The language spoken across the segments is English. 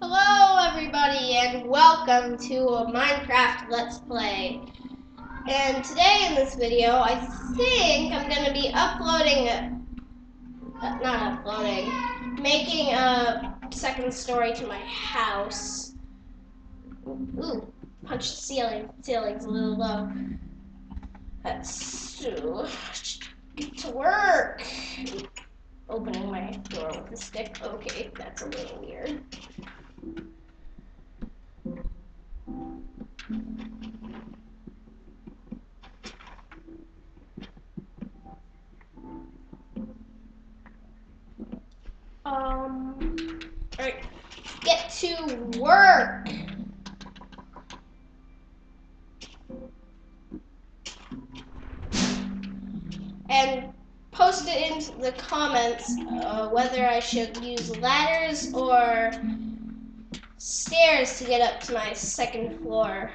Hello everybody and welcome to a Minecraft Let's Play. And today in this video, I think I'm going to be uploading, uh, not uploading, making a second story to my house. Ooh, punch the ceiling. ceiling's a little low. Let's get to work. Opening my door with a stick. Okay, that's a little weird. Um, alright, get to work. And post it into the comments uh, whether I should use ladders or stairs to get up to my second floor.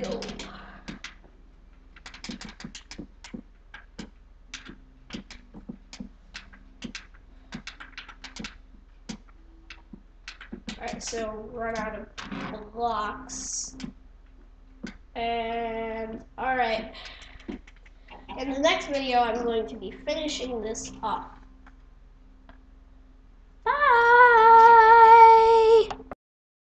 Go. Alright, so run out of blocks. And, alright. In the next video, I'm going to be finishing this off.